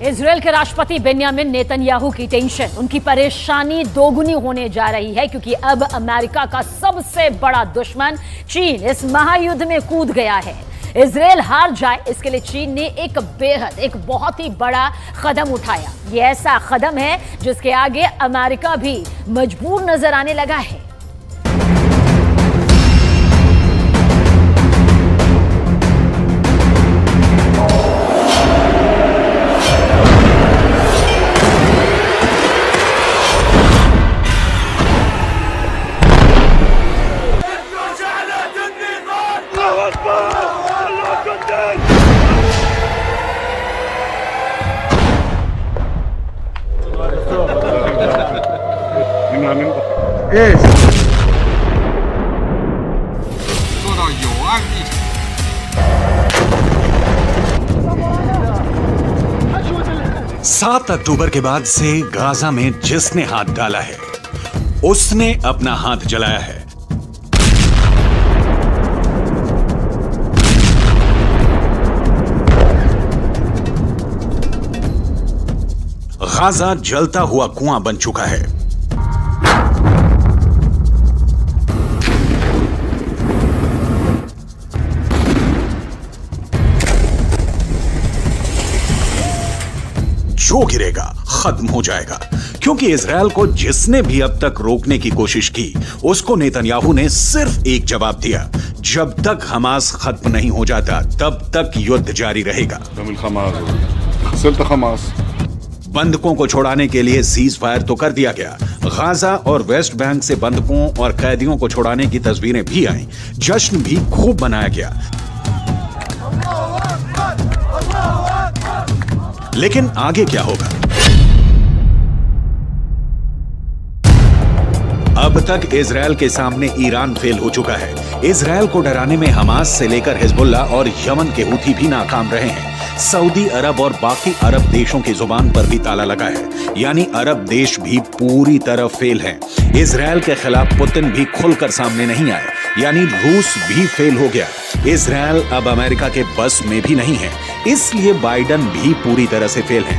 Israel के राष्ट्रपति Benjamin Netanyahu की टेंशन। उनकी परेशानी दोगुनी होने जा रही है क्योंकि अब अमेरिका का सबसे बड़ा दुश्मन चीन इस महायुद्ध में कूद गया है। इसराइल हार जाए, इसके लिए चीन ने एक बेहद, एक बहुत ही बड़ा कदम उठाया। ये ऐसा कदम है जिसके आगे अमेरिका भी मजबूर नज़र आने लगा है। सात अक्टूबर के बाद से गाजा में जिसने हाथ डाला है, उसने अपना हाथ जलाया है। गाजा जलता हुआ कुआँ बन चुका है। जो गिरेगा खत्म हो जाएगा। क्योंकि इसराइल को जिसने भी अब तक रोकने की कोशिश की उसको नेतन्याहू ने सिर्फ़ एक जवाब दिया जब तक हमास खत्म नहीं हो जाता तब तक युद्ध जारी रहेगा। बंधकों को छोड़ाने के लिए सीज फायर तो कर दिया गया। गाजा और वेस्ट बैंक से बंधकों और कैदियों को छोड़ाने की तस्वीरें भी आईं। जश्न भी खूब मनाया गया। लेकिन आगे क्या होगा? अब तक इसराइल के सामने ईरान फेल हो चुका है। इसराइल को डराने में हमास से लेकर हिजबुल्ला और यमन के हूथी भी नाकाम रहे हैं। सऊदी अरब और बाकी अरब देशों की ज़ुबान पर भी ताला लगा है। यानी अरब देश भी पूरी तरह फेल हैं। इसराइल के खिलाफ पुतिन भी खुलकर सामने नहीं आए। यानी रूस भी फेल हो गया। इसराइल अब अमेरिका के बस में भी नहीं है, इसलिए बाइडन भी पूरी तरह से फेल है।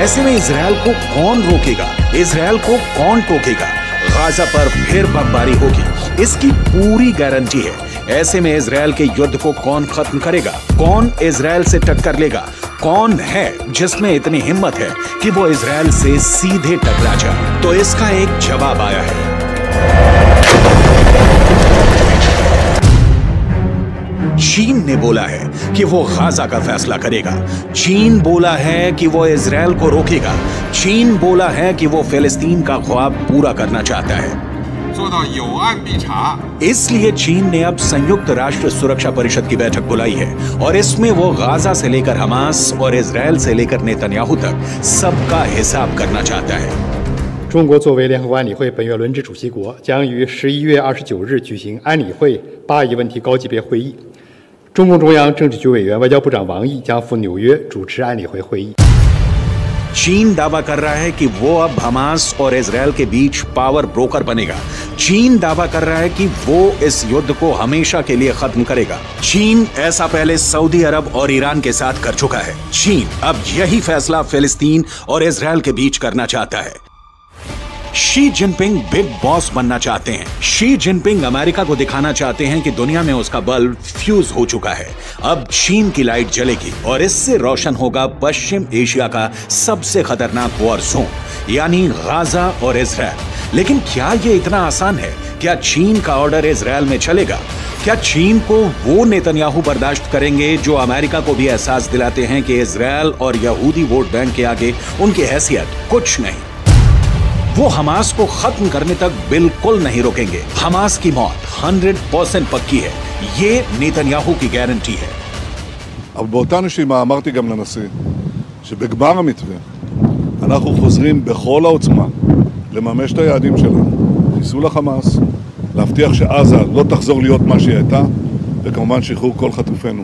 ऐसे में इसराइल को कौन रोकेगा? इसराइल को कौन टोकेगा? गाजा पर फिर बमबारी होगी। इसकी पूरी गारंटी है। ऐसे में इसराइल के युद्ध को कौन खत्म करेगा? कौन इसराइल से टक्कर लेगा? कौन है जिसमें इतनी हिम्मत है कि वो इसराइल से सीधे टकरा जाए? तो इसका एक जवाब आया है। चीन ने बोला है कि वो गाजा का फैसला करेगा। चीन बोला है कि वो इसराइल को रोकेगा। चीन बोला है कि वो फिलिस्तीन का ख्वाब पूरा करना चाहता है। इसलिए चीन ने अब संयुक्त राष्ट्र सुरक्षा परिषद की बैठक बुलाई है और इसमें वो गाजा से लेकर हमास और इसराइल से लेकर नेतन्याहू तक सबका हिसाब करना चाहता है 中国作为联合国安理会本月轮值主席国，将于十一月二十九日举行安理会巴以问题高级别会议。中共中央政治局委员、外交部长王毅将赴纽约主持安理会会议。 चीन दावा कर रहा है कि वो अब हमास और इसराइल के बीच पावर ब्रोकर बनेगा। चीन दावा कर रहा है कि वो इस युद्ध को हमेशा के लिए खत्म करेगा। चीन ऐसा पहले सऊदी अरब और ईरान के साथ कर चुका है। चीन अब यही फैसला फिलिस्तीन और इसराइल के बीच करना चाहता है। शी जिनपिंग बिग बॉस बनना चाहते हैं। शी जिनपिंग अमेरिका को दिखाना चाहते हैं कि दुनिया में उसका बल्ब फ्यूज हो चुका है। अब चीन की लाइट जलेगी और इससे रोशन होगा पश्चिम एशिया का सबसे खतरनाक वॉर जोन यानी गाजा और इसराइल। लेकिन क्या ये इतना आसान है? क्या चीन का ऑर्डर इसराइल में चलेगा? क्या चीन को वो नेतन्याहू बर्दाश्त करेंगे जो अमेरिका को भी एहसास दिलाते हैं कि इसराइल और यहूदी वोट बैंक के आगे उनकी हैसियत कुछ नहीं? वो हमास को खत्म करने तक बिल्कुल नहीं रोकेंगे हमास की मौत 100 परसेंट पक्की है ये नेतन्याहू की गारंटी है אבל באותה נשימה אמרתי גם לנשיא שבגמר המתווה אנחנו חוזרים בכל העוצמה לממש את היעדים שלנו, חיסול החמאס, להבטיח שעזה לא תחזור להיות מה שהיא הייתה, וכמובן שחרור כל חטופינו.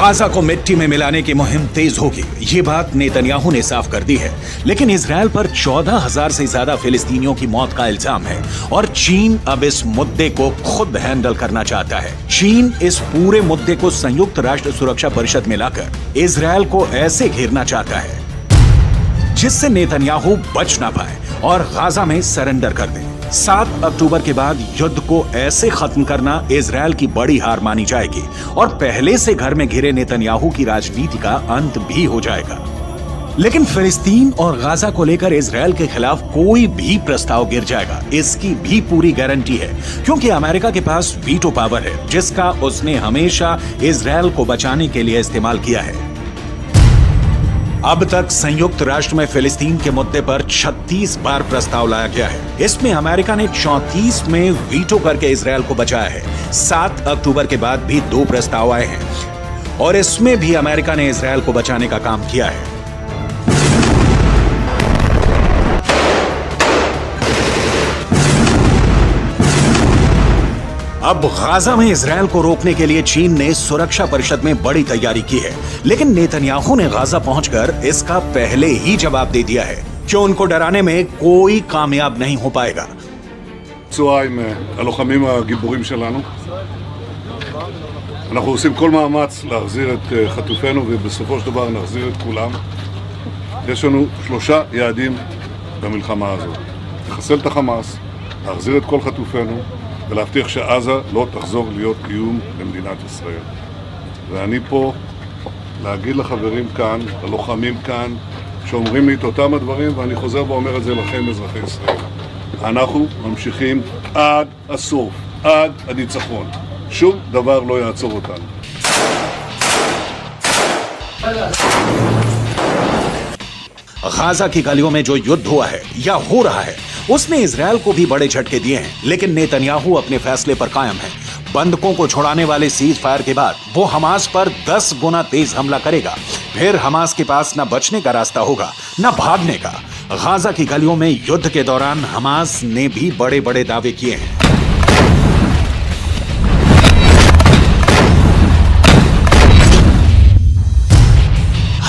गाजा को मिट्टी में मिलाने की मुहिम तेज होगी। ये बात नेतन्याहू ने साफ़ कर दी है। लेकिन इसराइल पर चौदह हज़ार से ज़्यादा फिलिस्तीनियों की मौत का इल्ज़ाम है और चीन अब इस मुद्दे को खुद हैंडल करना चाहता है। चीन इस पूरे मुद्दे को संयुक्त राष्ट्र सुरक्षा परिषद में लाकर इसराइल को ऐसे घेरना चाहता है, जिससे नेतन्याहू बच ना पाए और गाजा में सरेंडर कर दे। सात अक्टूबर के बाद युद्ध को ऐसे खत्म करना इसराइल की बड़ी हार मानी जाएगी और पहले से घर में घिरे नेतन्याहू की राजनीति का अंत भी हो जाएगा। लेकिन फिलिस्तीन और गाजा को लेकर इसराइल के खिलाफ कोई भी प्रस्ताव गिर जाएगा। इसकी भी पूरी गारंटी है, क्योंकि अमेरिका के पास वीटो पावर है, जिसका उसने हमेशा इसराइल को बचाने के लिए इस्तेमाल किया है। अब तक संयुक्त राष्ट्र में फिलिस्तीन के मुद्दे पर 36 बार प्रस्ताव लाया गया है। इसमें अमेरिका ने 34 में वीटो करके इसराइल को बचाया है। 7 अक्टूबर के बाद भी दो प्रस्ताव आए हैं। और इसमें भी अमेरिका ने इसराइल को बचाने का काम किया है। अब गाजा में इसराइल को रोकने के लिए चीन ने सुरक्षा परिषद में बड़ी तैयारी की है लेकिन नेतन्याहू ने गाजा पहुंचकर इसका पहले ही जवाब दे दिया है कि उनको डराने में कोई कामयाब नहीं हो पाएगा צוהריים עם הלוחמים הגיבורים שלנו. אנחנו עושים כל מאמץ להחזיר את אה, חטופינו ובסופו של דבר נחזיר את כולם. יש לנו שלושה יעדים במלחמה הזאת. לחסל את החמאס, להחזיר את כל חטופינו ולהבטיח שעזה לא תחזור להיות איום למדינת ישראל. ואני פה להגיד לחברים כאן, ללוחמים כאן, שאומרים לי את אותם הדברים, ואני חוזר ואומר את זה לכם, אזרחי ישראל. אנחנו ממשיכים עד הסוף, עד הניצחון. שום דבר לא יעצור אותנו. गाजा की गलियों में जो युद्ध हुआ है या हो रहा है उसने इसराइल को भी बड़े झटके दिए हैं, लेकिन नेतन्याहू अपने फैसले पर कायम है। बंधकों को छुड़ाने वाले सीज फायर के बाद वो हमास पर 10 गुना तेज हमला करेगा। फिर हमास के पास न बचने का रास्ता होगा, न भागने का। गाजा की गलियों में युद्ध के दौरान हमास ने भी बड़े बड़े दावे किए हैं।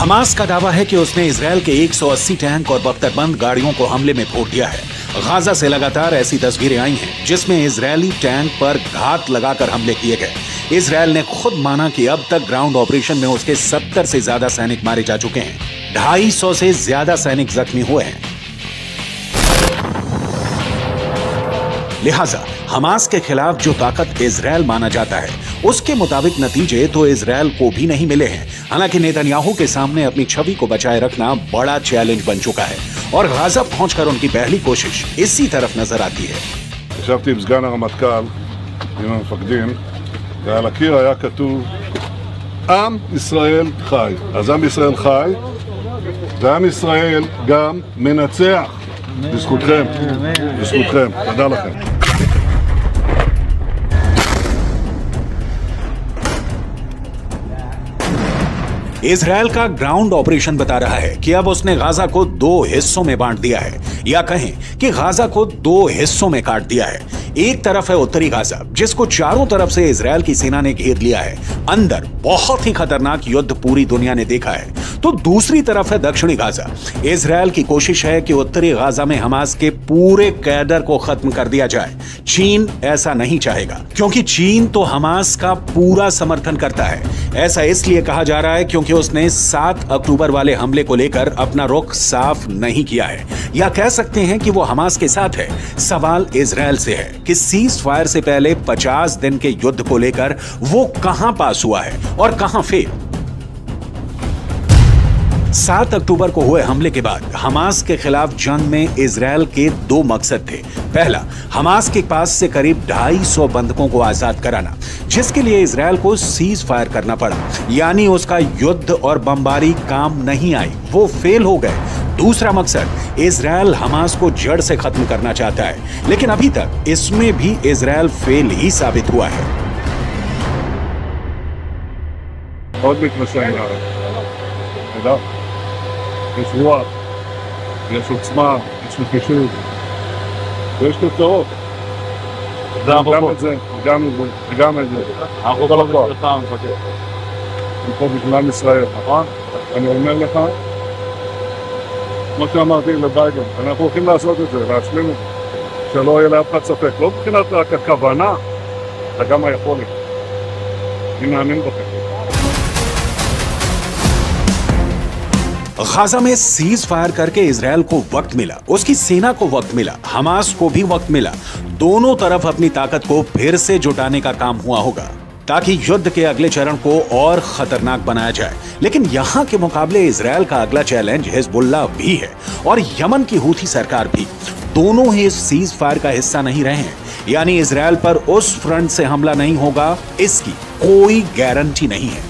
हमास का दावा है कि उसने इसराइल के 180 टैंक और बख्तरबंद गाड़ियों को हमले में फोड़ दिया है। गाजा से लगातार ऐसी तस्वीरें आई हैं, जिसमें इसराइली टैंक पर घात लगाकर हमले किए गए। इसराइल ने खुद माना कि अब तक ग्राउंड ऑपरेशन में उसके 70 से ज़्यादा सैनिक मारे जा चुके हैं। 250 से ज़्यादा सैनिक जख्मी हुए हैं। लिहाजा हमास के खिलाफ जो ताकत इसराइल माना जाता है उसके मुताबिक नतीजे तो इसराइल को भी नहीं मिले हैं हालांकि नेतन्याहू के सामने अपनी छवि को बचाए रखना बड़ा चैलेंज बन चुका है और गाजा पहुंचकर उनकी पहली कोशिश इसी तरफ नजर आती है ישבתי עם סגן הרמטכ"ל, עם המפקדים, ועל הקיר היה כתוב עם ישראל חי. אז עם ישראל חי, ועם ישראל גם מנצח. בזכותכם, בזכותכם. תודה לכם. इसराइल का ग्राउंड ऑपरेशन बता रहा है कि अब उसने गाजा को दो हिस्सों में बांट दिया है या कहें कि गाजा को दो हिस्सों में काट दिया है एक तरफ है उत्तरी गाजा जिसको चारों तरफ से इसराइल की सेना ने घेर लिया है अंदर बहुत ही खतरनाक युद्ध पूरी दुनिया ने देखा है तो दूसरी तरफ़ है दक्षिणी गाजा। इसराइल की कोशिश है कि उत्तरी गाजा में हमास के पूरे कैडर को खत्म कर दिया जाए। चीन ऐसा नहीं चाहेगा, क्योंकि चीन तो हमास का पूरा समर्थन करता है। ऐसा इसलिए कहा जा रहा है क्योंकि उसने 7 अक्टूबर वाले हमले को लेकर अपना रुख साफ़ नहीं किया है। या कह सकते हैं कि वो हमास के साथ है। सवाल इसराइल से है कि सीज फायर से पहले 50 दिन के युद्ध को लेकर वो कहाँ पास हुआ है और कहाँ फेल। सात अक्टूबर को हुए हमले के बाद हमास के खिलाफ जंग में इसराइल के दो मकसद थे। पहला, हमास के पास से करीब 250 बंधकों को आज़ाद कराना, जिसके लिए इसराइल को सीज फायर करना पड़ा। यानी उसका युद्ध और बमबारी काम नहीं आई, वो फेल हो गए। दूसरा मकसद इसराइल हमास को जड़ से खत्म करना चाहता है, लेकिन अभी तक इसमें भी इसराइल फेल ही साबित हुआ है। बहुत יש רוח, יש עוצמה, יש נחישות, ויש תוצאות. גם את זה, וגם את זה, וגם את זה. אנחנו כל הכוח. הם פה בגלל ישראל, נכון? אני אומר לך, כמו שאמרתי לביידן, אנחנו הולכים לעשות את זה, להשלים את זה, שלא יהיה לאף אחד ספק, לא מבחינת רק הכוונה, אלא גם היכולת. אני מאמין בכם. गाजा में सीज फायर करके इसराइल को वक्त मिला, उसकी सेना को वक्त मिला, हमास को भी वक्त मिला। दोनों तरफ़ अपनी ताकत को फिर से जुटाने का काम हुआ होगा, ताकि युद्ध के अगले चरण को और खतरनाक बनाया जाए। लेकिन यहाँ के मुकाबले इसराइल का अगला चैलेंज हिजबुल्ला भी है, और यमन की हूथी सरकार भी। दोनों ही इस सीज फायर का हिस्सा नहीं रहे हैं, यानी इसराइल पर उस फ्रंट से हमला नहीं होगा, इसकी कोई गारंटी नहीं है।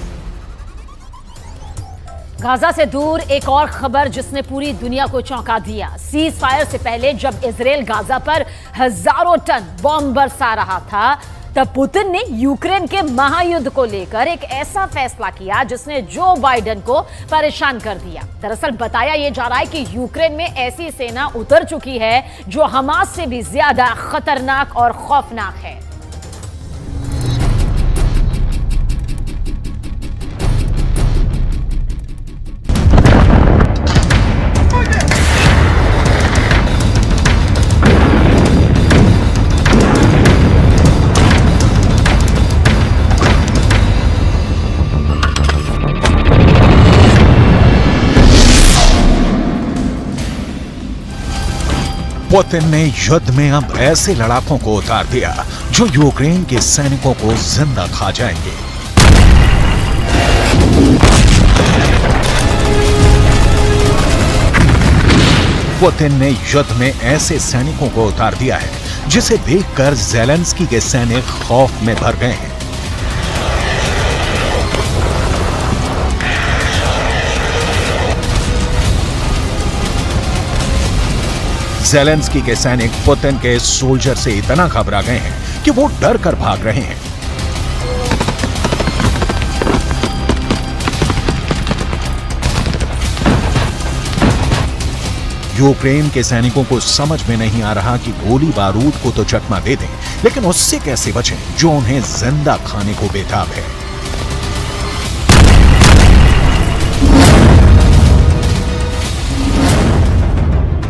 गाजा से दूर एक और खबर जिसने पूरी दुनिया को चौंका दिया। सीज फायर से पहले जब इसराइल गाजा पर हज़ारों टन बॉम्ब बरसा रहा था, तब पुतिन ने यूक्रेन के महायुद्ध को लेकर एक ऐसा फैसला किया जिसने जो बाइडेन को परेशान कर दिया। दरअसल बताया यह जा रहा है कि यूक्रेन में ऐसी सेना उतर चुकी है जो हमास से भी ज़्यादा खतरनाक और खौफनाक है। पुतिन ने युद्ध में अब ऐसे लड़ाकों को उतार दिया, जो यूक्रेन के सैनिकों को ज़िंदा खा जाएँगे। पुतिन ने युद्ध में ऐसे सैनिकों को उतार दिया है, जिसे देखकर जेलेंस्की के सैनिक खौफ में भर गए हैं। जेलेंस्की के सैनिक पुतिन के सोल्जर से इतना घबरा गए हैं कि वो डर कर भाग रहे हैं। यूक्रेन के सैनिकों को समझ में नहीं आ रहा कि गोली बारूद को तो चकमा दे दें, लेकिन उससे कैसे बचें जो उन्हें ज़िंदा खाने को बेताब है?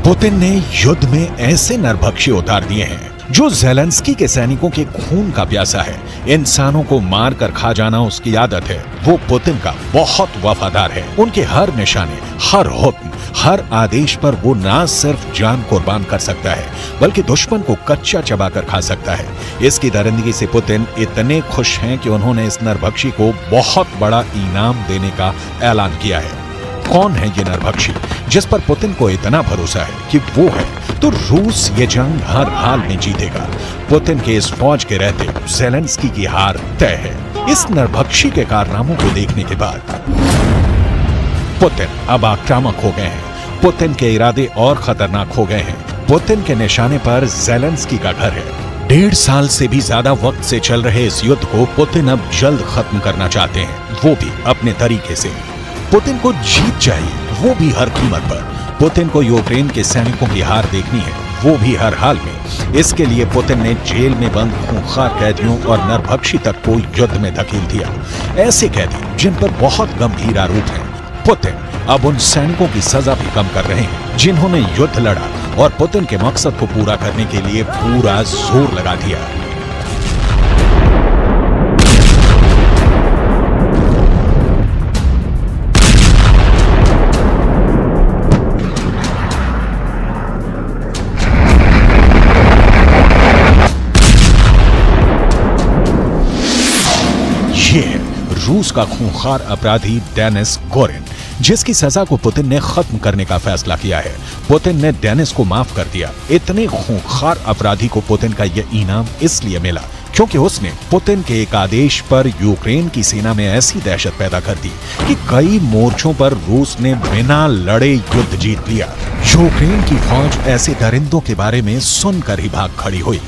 पुतिन ने युद्ध में ऐसे नरभक्षी उतार दिए हैं, जो जेलेंस्की के सैनिकों के खून का प्यासा है। इंसानों को मार कर खा जाना उसकी आदत है। वो पुतिन का बहुत वफादार है। उनके हर निशाने, हर हुक्म, हर आदेश पर वो ना सिर्फ़ जान कुर्बान कर सकता है, बल्कि दुश्मन को कच्चा चबा कर खा सकता है। इसकी दरिंदगी से पुतिन इतने खुश हैं कि उन्होंने इस नरभक्षी को बहुत बड़ा इनाम देने का ऐलान किया है। कौन है ये नरभक्षी, जिस पर पुतिन को इतना भरोसा है कि वो है? तो रूस ये जंग हर हाल में जीतेगा। पुतिन के इस फौज के रहते जेलेंस्की की हार तय है। इस नरभक्षी के कारनामों को देखने के बाद पुतिन अब आक्रामक हो गए हैं। पुतिन के इरादे और खतरनाक हो गए हैं। पुतिन के निशाने पर जेलेंस्की का घर है। डेढ़ साल से भी ज़्यादा वक्त से चल रहे इस युद्ध को पुतिन अब जल्द खत्म करना चाहते हैं। वो भी अपने तरीके से। पुतिन को जीत चाहिए, वो भी हर कीमत पर। पुतिन को यूक्रेन के सैनिकों की हार देखनी है, वो भी हर हाल में। इसके लिए पुतिन ने जेल में बंद खूंखार कैदियों और नरभक्षी तक को युद्ध में धकेल दिया। ऐसे कैदी, जिन पर बहुत गंभीर आरोप है। पुतिन अब उन सैनिकों की सजा भी कम कर रहे हैं, जिन्होंने युद्ध लड़ा और पुतिन के मकसद को पूरा करने के लिए पूरा ज़ोर लगा दिया। का खूंखार अपराधी डेनिस गोरिन, जिसकी सजा को पुतिन ने खत्म करने का फैसला किया है। पुतिन ने डेनिस को माफ़ कर दिया। इतने खूंखार अपराधी को पुतिन का यह इनाम इसलिए मिला क्योंकि उसने पुतिन के एक आदेश पर यूक्रेन की सेना में ऐसी दहशत पैदा कर दी कि कई मोर्चों पर रूस ने बिना लड़े युद्ध जीत लिया। यूक्रेन की फौज ऐसे दरिंदों के बारे में सुनकर ही भाग खड़ी हुई।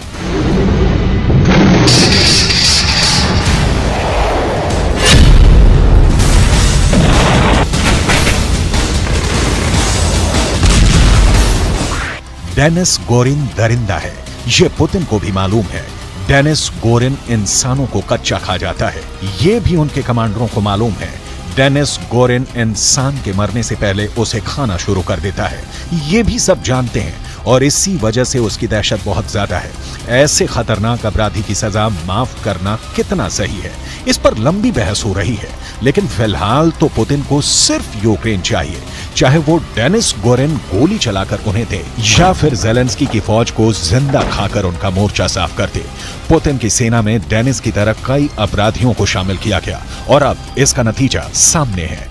डेनिस गोरिन दरिंदा है। ये पुतिन को भी मालूम है। डेनिस गोरिन इंसानों को कच्चा खा जाता है। ये भी उनके कमांडरों को मालूम है। डेनिस गोरिन इंसान के मरने से पहले उसे खाना शुरू कर देता है। ये भी सब जानते हैं। और इसी वजह से उसकी दहशत बहुत ज़्यादा है। ऐसे खतरनाक अपराधी की सजा माफ़ करना कितना सही है? इस पर लंबी बहस हो रही है, लेकिन फ़िलहाल तो पुतिन को सिर्फ़ यूक्रेन चाहिए, चाहे वो डेनिस गोरेन गोली चलाकर उन्हें दे, या फिर जेलेंस्की की फौज को ज़िंदा खाकर उनका मोर्चा साफ़ कर दे। पुतिन की सेना में डेनिस की तरह कई अपराधियों को शामिल किया गया, और अब इसका नतीजा सामने है।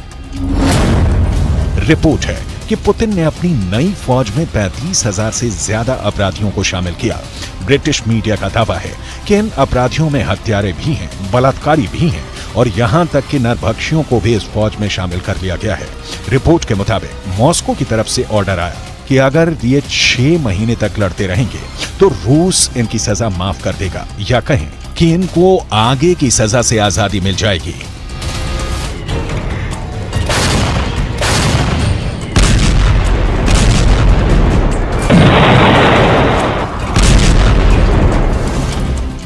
रिपोर्ट है। कि पुतिन ने अपनी नई फौज में पैंतीस हज़ार से ज़्यादा अपराधियों को शामिल किया। ब्रिटिश मीडिया का दावा है कि इन अपराधियों में हत्यारे भी हैं, बलात्कारी भी हैं और यहाँ तक कि नरभक्षियों को भी इस फौज में शामिल कर लिया गया है। रिपोर्ट के मुताबिक मॉस्को की तरफ़ से ऑर्डर आया कि अगर ये छह महीने तक लड़ते रहेंगे तो रूस इनकी सजा माफ़ कर देगा या कहें कि इनको आगे की सजा से आज़ादी मिल जाएगी।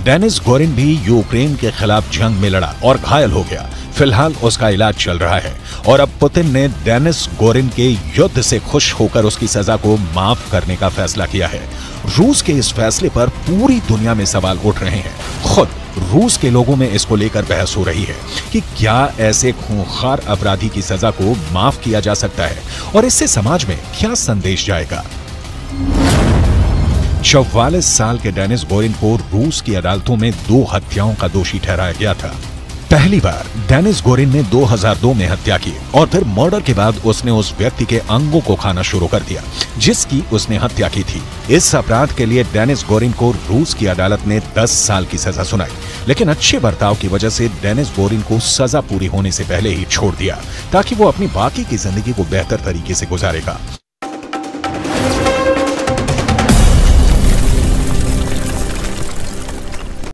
डेनिस गोरिन भी यूक्रेन के खिलाफ जंग में लड़ा और घायल हो गया। फ़िलहाल उसका इलाज चल रहा है और अब पुतिन ने डेनिस गोरिन के युद्ध से खुश होकर उसकी सजा को माफ़ करने का फैसला किया है। रूस के इस फैसले पर पूरी दुनिया में सवाल उठ रहे हैं। खुद रूस के लोगों में इसको लेकर बहस हो रही है कि क्या ऐसे खूंखार अपराधी की सजा को माफ़ किया जा सकता है और इससे समाज में क्या संदेश जाएगा? चौवालीस साल के डेनिस गोरिन को रूस की अदालतों में दो हत्याओं का दोषी ठहराया गया था। पहली बार डेनिस गोरिन ने 2002 में हत्या की और फिर मर्डर के बाद उसने उस व्यक्ति के अंगों को खाना शुरू कर दिया, जिसकी उसने हत्या की थी। इस अपराध के लिए डेनिस गोरिन को रूस की अदालत ने 10 साल की सजा सुनाई, लेकिन अच्छे बर्ताव की वजह से डेनिस गोरिन को सजा पूरी होने से पहले ही छोड़ दिया, ताकि वो अपनी बाकी की ज़िंदगी को बेहतर तरीके से गुजारेगा।